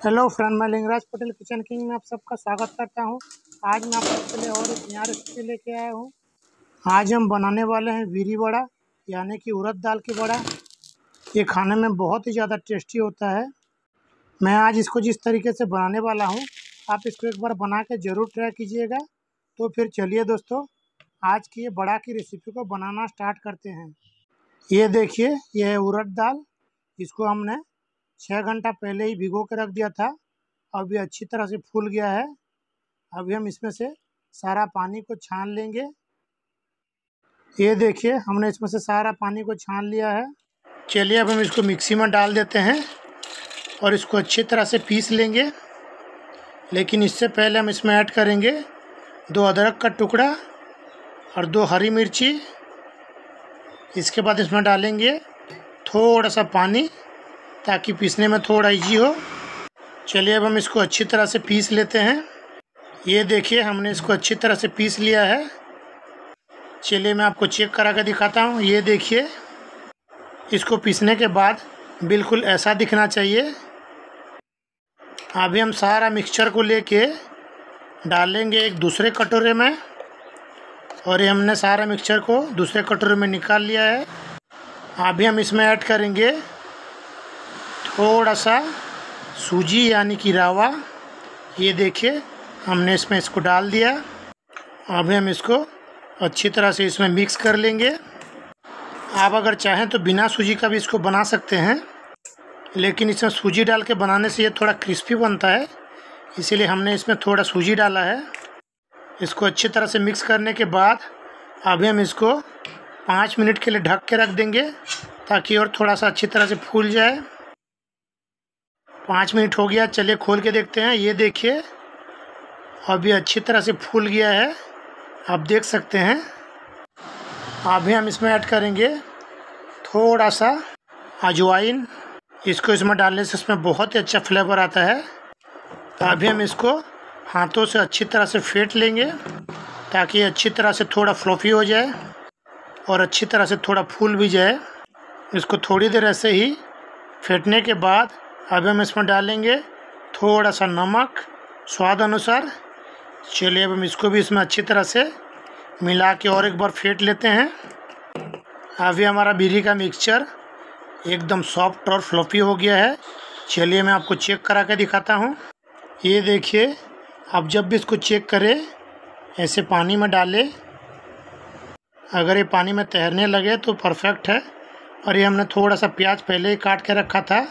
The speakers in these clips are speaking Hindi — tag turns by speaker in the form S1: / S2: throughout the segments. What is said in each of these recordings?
S1: हेलो फ्रेंड मैं लिंगराज पटेल किचन किंग में आप सबका स्वागत करता हूँ। आज मैं आप सबके लिए और एक नया रेसिपी लेके आया हूँ। आज हम बनाने वाले हैं वीरी बड़ा यानी कि उड़द दाल की बड़ा ये खाने में बहुत ही ज़्यादा टेस्टी होता है। मैं आज इसको जिस तरीके से बनाने वाला हूँ, आप इसको एक बार बना के ज़रूर ट्राई कीजिएगा। तो फिर चलिए दोस्तों, आज की ये बड़ा की रेसिपी को बनाना स्टार्ट करते हैं। ये देखिए, ये है उड़द दाल। इसको हमने छः घंटा पहले ही भिगो के रख दिया था। अभी अच्छी तरह से फूल गया है। अभी हम इसमें से सारा पानी को छान लेंगे। ये देखिए, हमने इसमें से सारा पानी को छान लिया है। चलिए, अब हम इसको मिक्सी में डाल देते हैं और इसको अच्छी तरह से पीस लेंगे। लेकिन इससे पहले हम इसमें ऐड करेंगे दो अदरक का टुकड़ा और दो हरी मिर्ची। इसके बाद इसमें डालेंगे थोड़ा सा पानी। ताकि पीसने में थोड़ा इजी हो। चलिए अब हम इसको अच्छी तरह से पीस लेते हैं। ये देखिए, हमने इसको अच्छी तरह से पीस लिया है। चलिए मैं आपको चेक करा कर दिखाता हूँ। ये देखिए, इसको पीसने के बाद बिल्कुल ऐसा दिखना चाहिए। अभी हम सारा मिक्सचर को लेके डालेंगे एक दूसरे कटोरे में। और ये हमने सारा मिक्सचर को दूसरे कटोरे में निकाल लिया है। अभी हम इसमें ऐड करेंगे थोड़ा सा सूजी यानी कि रावा, ये देखिए, हमने इसमें इसको डाल दिया। अभी हम इसको अच्छी तरह से इसमें मिक्स कर लेंगे। आप अगर चाहें तो बिना सूजी का भी इसको बना सकते हैं, लेकिन इसमें सूजी डाल के बनाने से ये थोड़ा क्रिस्पी बनता है, इसीलिए हमने इसमें थोड़ा सूजी डाला है। इसको अच्छी तरह से मिक्स करने के बाद अभी हम इसको पाँच मिनट के लिए ढक के रख देंगे, ताकि और थोड़ा सा अच्छी तरह से फूल जाए। पाँच मिनट हो गया, चलिए खोल के देखते हैं। ये देखिए, अभी अच्छी तरह से फूल गया है। आप देख सकते हैं। अभी हम इसमें ऐड करेंगे थोड़ा सा अजवाइन। इसको इसमें डालने से इसमें बहुत ही अच्छा फ्लेवर आता है। अभी हम इसको हाथों से अच्छी तरह से फेंट लेंगे, ताकि अच्छी तरह से थोड़ा फ्लॉफी हो जाए और अच्छी तरह से थोड़ा फूल भी जाए। इसको थोड़ी देर ऐसे ही फेंटने के बाद अब हम इसमें डालेंगे थोड़ा सा नमक, स्वाद अनुसार। चलिए, अब हम इसको भी इसमें अच्छी तरह से मिला के और एक बार फेंट लेते हैं। अभी हमारा बीरी का मिक्सचर एकदम सॉफ्ट और फ्लफी हो गया है। चलिए, मैं आपको चेक करा के दिखाता हूँ। ये देखिए, आप जब भी इसको चेक करें, ऐसे पानी में डालें। अगर ये पानी में तैरने लगे तो परफेक्ट है। और ये हमने थोड़ा सा प्याज पहले ही काट के रखा था।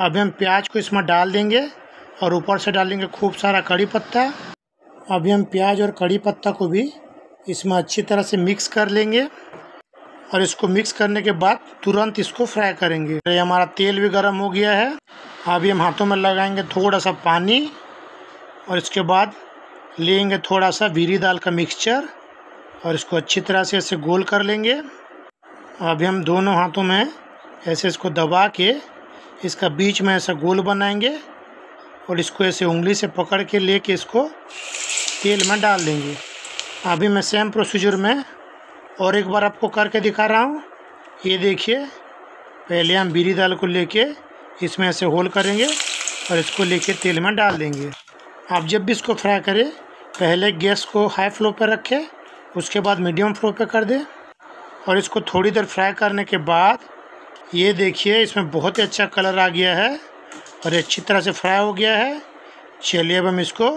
S1: अभी हम प्याज को इसमें डाल देंगे और ऊपर से डालेंगे खूब सारा कड़ी पत्ता। अभी हम प्याज और कड़ी पत्ता को भी इसमें अच्छी तरह से मिक्स कर लेंगे और इसको मिक्स करने के बाद तुरंत इसको फ्राई करेंगे। ये हमारा तेल भी गर्म हो गया है। अभी हम हाथों में लगाएँगे थोड़ा सा पानी और इसके बाद लेंगे थोड़ा सा वीरी दाल का मिक्सचर और इसको अच्छी तरह से ऐसे गोल कर लेंगे। अभी हम दोनों हाथों में ऐसे इसको दबा के इसका बीच में ऐसा गोल बनाएँगे और इसको ऐसे उंगली से पकड़ के लेके इसको तेल में डाल देंगे। अभी मैं सेम प्रोसीजर में और एक बार आपको करके दिखा रहा हूँ। ये देखिए, पहले हम बीरी दाल को लेके इसमें ऐसे होल करेंगे और इसको लेके तेल में डाल देंगे। आप जब भी इसको फ्राई करें, पहले गैस को हाई फ्लो पर रखें, उसके बाद मीडियम फ्लो पर कर दें और इसको थोड़ी देर फ्राई करने के बाद ये देखिए, इसमें बहुत ही अच्छा कलर आ गया है और अच्छी तरह से फ्राई हो गया है। चलिए अब हम इसको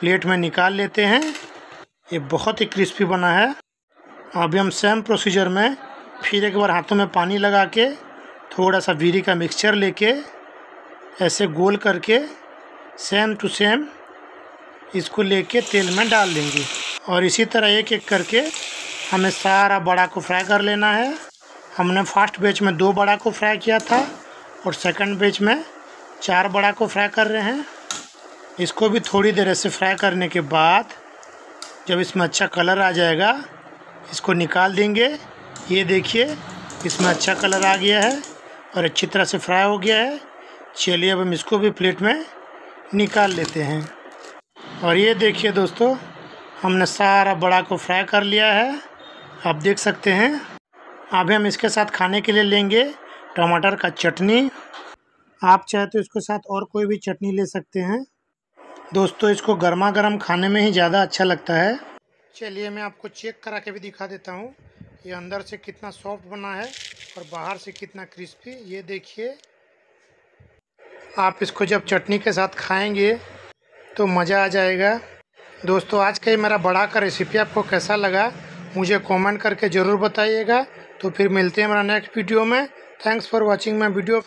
S1: प्लेट में निकाल लेते हैं। ये बहुत ही क्रिस्पी बना है। अभी हम सेम प्रोसीजर में फिर एक बार हाथों में पानी लगा के थोड़ा सा वीरी का मिक्सचर लेके ऐसे गोल करके सेम टू सेम इसको लेके तेल में डाल देंगे। और इसी तरह एक एक करके हमें सारा बड़ा को फ्राई कर लेना है। हमने फ़र्स्ट बैच में दो बड़ा को फ्राई किया था और सेकंड बैच में चार बड़ा को फ्राई कर रहे हैं। इसको भी थोड़ी देर ऐसे फ्राई करने के बाद जब इसमें अच्छा कलर आ जाएगा, इसको निकाल देंगे। ये देखिए, इसमें अच्छा कलर आ गया है और अच्छी तरह से फ्राई हो गया है। चलिए अब हम इसको भी प्लेट में निकाल लेते हैं। और ये देखिए दोस्तों, हमने सारा बड़ा को फ्राई कर लिया है। आप देख सकते हैं अभी हम इसके साथ खाने के लिए लेंगे टमाटर का चटनी। आप चाहे तो इसके साथ और कोई भी चटनी ले सकते हैं। दोस्तों, इसको गर्मा गर्म खाने में ही ज़्यादा अच्छा लगता है। चलिए, मैं आपको चेक करा के भी दिखा देता हूँ। ये अंदर से कितना सॉफ्ट बना है और बाहर से कितना क्रिस्पी। ये देखिए, आप इसको जब चटनी के साथ खाएँगे तो मज़ा आ जाएगा। दोस्तों, आज का ये मेरा बड़ा का रेसिपी आपको कैसा लगा, मुझे कमेंट करके ज़रूर बताइएगा। तो फिर मिलते हैं हमारा नेक्स्ट वीडियो में। Thanks for watching my video